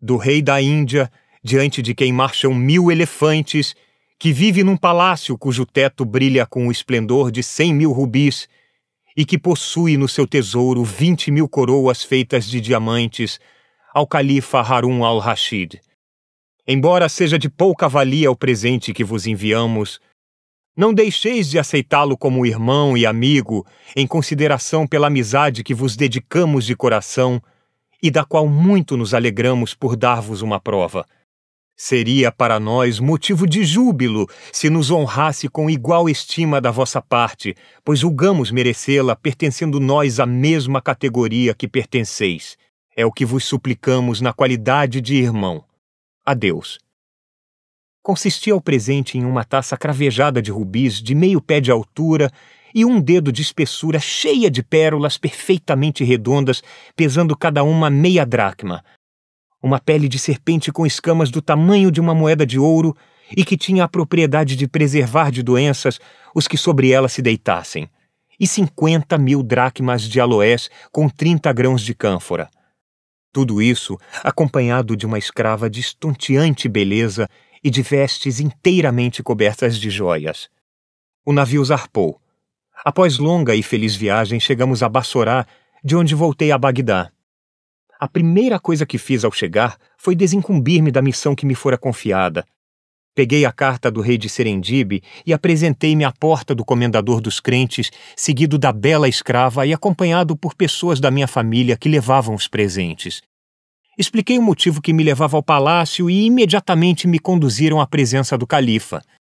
do rei da Índia, diante de quem marcham mil elefantes, que vive num palácio cujo teto brilha com o esplendor de cem mil rubis, e que possui no seu tesouro vinte mil coroas feitas de diamantes, ao califa Harun al-Rashid. Embora seja de pouca valia o presente que vos enviamos, não deixeis de aceitá-lo como irmão e amigo, em consideração pela amizade que vos dedicamos de coração e da qual muito nos alegramos por dar-vos uma prova. Seria para nós motivo de júbilo se nos honrasse com igual estima da vossa parte, pois julgamos merecê-la pertencendo nós à mesma categoria que pertenceis. É o que vos suplicamos na qualidade de irmão. Adeus. Consistia o presente em uma taça cravejada de rubis de meio pé de altura e um dedo de espessura cheia de pérolas perfeitamente redondas, pesando cada uma meia dracma. Uma pele de serpente com escamas do tamanho de uma moeda de ouro e que tinha a propriedade de preservar de doenças os que sobre ela se deitassem. E cinquenta mil dracmas de aloés com trinta grãos de cânfora. Tudo isso acompanhado de uma escrava de estonteante beleza e de vestes inteiramente cobertas de joias. O navio zarpou. Após longa e feliz viagem, chegamos a Bassorá, de onde voltei a Bagdá. A primeira coisa que fiz ao chegar foi desincumbir-me da missão que me fora confiada. Peguei a carta do rei de Serendib e apresentei-me à porta do comendador dos crentes, seguido da bela escrava e acompanhado por pessoas da minha família que levavam os presentes. Expliquei o motivo que me levava ao palácio e imediatamente me conduziram à presença do califa.